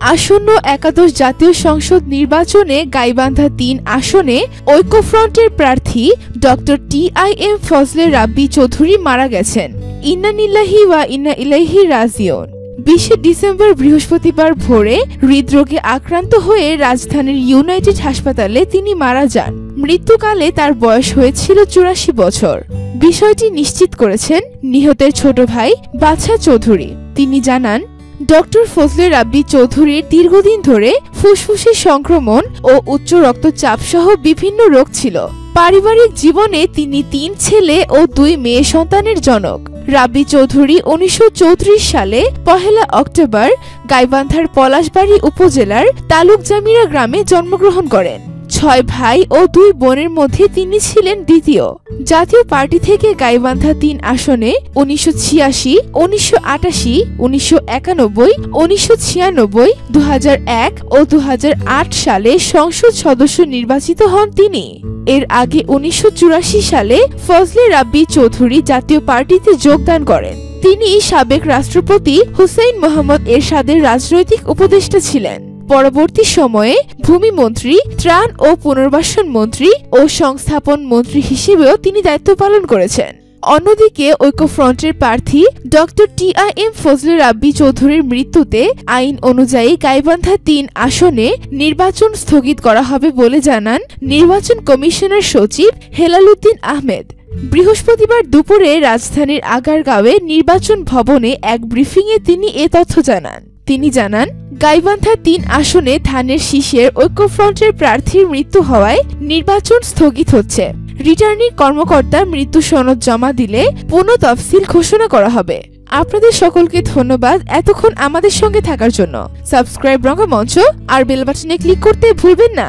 আসন্ন একাদশ জাতীয় সংসদ নির্বাচনে গাইবান্ধা তিন আসনে ঐক্যফ্রন্টের প্রার্থী doctor T I M Fazle Rabbi Chowdhury মারা গেছেন। ইন্নানিল্লাহি ওয়া ইন্না ইলাইহি রাজিউন। বিশে ডিসেম্বর বৃহস্পতিবার ভোরে হৃদরোগে আক্রান্ত হয়ে রাজধানীর ইউনাইটেড হাসপাতালে তিনি মারা যান। মৃত্যুকালে তার বয়স হয়েছিল চুরাশি বছর। বিষয়টি নিশ্চিত করেছেন নিহতের ছোট ভাই বাছা চৌধুরী। তিনি জানান ডক্টর ফজলে রাব্বি চৌধুরীর দীর্ঘদিন ধরে ফুসফুসের সংক্রমণ ও উচ্চ রক্তচাপ সহ বিভিন্ন রোগ ছিল। পারিবারিক জীবনে তিনি তিন ছেলে ও দুই মেয়ে সন্তানের জনক। রাব্বি চৌধুরী উনিশশো চৌত্রিশ সালে পহেলা অক্টোবর গাইবান্ধার পলাশবাড়ী উপজেলার তালুক জামিরা গ্রামে জন্মগ্রহণ করেন। ছয় ভাই ও দুই বোনের মধ্যে তিনি ছিলেন দ্বিতীয়। জাতীয় পার্টি থেকে গাইবান্ধা তিন আসনে উনিশশো ছিয়াশি, উনিশশো আটাশি, উনিশশো একানব্বই, উনিশশো ছিয়ানব্বই দু ও দু হাজার আট সালে সংসদ সদস্য নির্বাচিত হন তিনি। এর আগে উনিশশো চুরাশি সালে ফজলে রাব্বি চৌধুরী জাতীয় পার্টিতে যোগদান করেন। তিনি সাবেক রাষ্ট্রপতি হুসেইন মোহাম্মদ এরশাদের রাজনৈতিক উপদেষ্টা ছিলেন। পরবর্তী সময়ে ভূমিমন্ত্রী, ত্রাণ ও পুনর্বাসন মন্ত্রী ও সংস্থাপন মন্ত্রী হিসেবেও তিনি দায়িত্ব পালন করেছেন। অন্যদিকে ঐক্যফ্রন্টের প্রার্থী doctor T I M Fazle Rabbi চৌধুরীর মৃত্যুতে আইন অনুযায়ী গাইবান্ধা তিন আসনে নির্বাচন স্থগিত করা হবে বলে জানান নির্বাচন কমিশনের সচিব হেলালুদ্দিন আহমেদ। বৃহস্পতিবার দুপুরে রাজধানীর আগারগাঁওয়ে নির্বাচন ভবনে এক ব্রিফিংয়ে তিনি এ তথ্য জানান। তিনি জানান গাইবান্ধা তিন আসনে ধানের শীষের ঐক্যফ্রন্টের প্রার্থীর মৃত্যু হওয়ায় নির্বাচন স্থগিত হচ্ছে। রিটার্নিং কর্মকর্তা মৃত্যু সনদ জমা দিলে পুনঃ তফসিল ঘোষণা করা হবে। আপনাদের সকলকে ধন্যবাদ এতক্ষণ আমাদের সঙ্গে থাকার জন্য। সাবস্ক্রাইব রঙ্গমঞ্চ আর বেলবাটনে ক্লিক করতে ভুলবেন না।